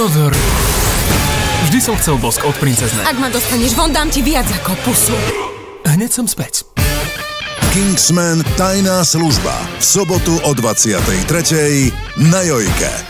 Brother. Vždy som chcel bosk od princeznej. Ak ma dostaneš von, dám ti viac ako pusu. Hneď som späť. Kingsman Tajná služba. V sobotu o 23. na Jojke.